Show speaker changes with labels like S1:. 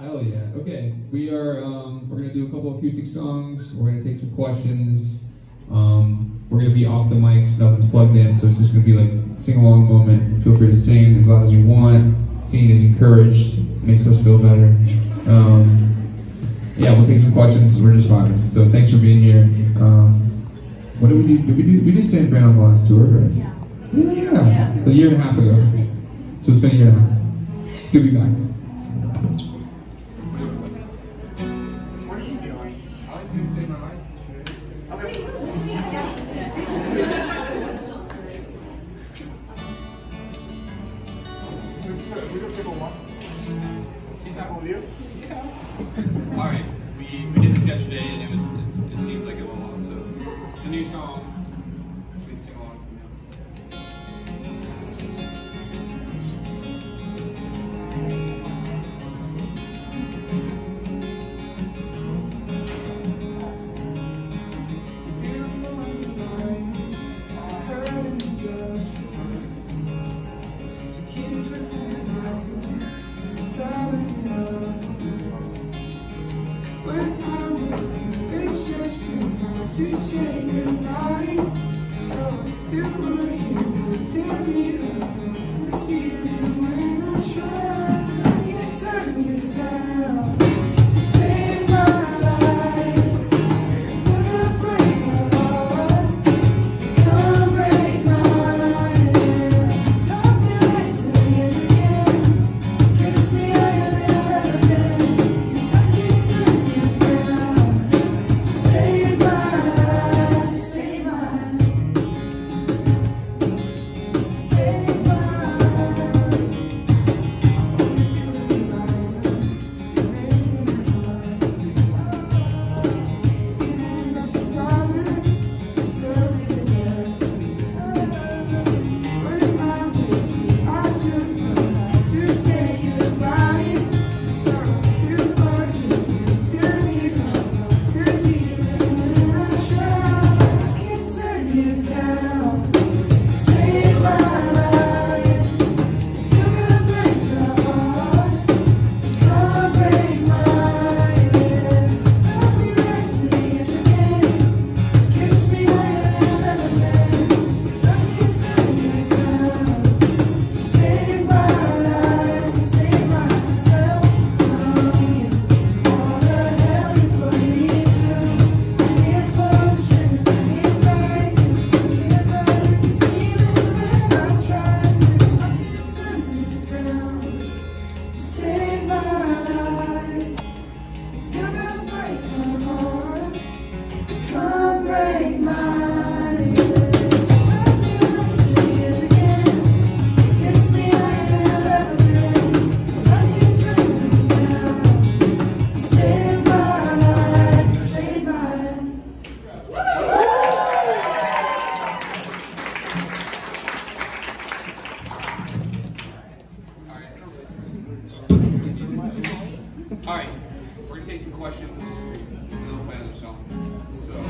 S1: Hell yeah. Okay, we are. Um, we're gonna do a couple acoustic songs. We're gonna take some questions. Um, we're gonna be off the mics. Nothing's plugged in, so it's just gonna be like sing along moment. Feel free to sing as loud as you want. Singing is encouraged. Makes us feel better. Um, yeah, we'll take some questions. We're just vibing. So thanks for being here. Um, what did we do? Did we do? We did San Fran on the last tour, right?
S2: Yeah.
S1: Yeah, a year and a half ago. So it's been a year and a half. Good to be back.
S3: All right, we, we did this yesterday and it was it, it seemed like it went well. So it's a new song.
S4: To say goodbye, so do what you do to me. I see you All right,
S3: we're gonna take some questions song. So.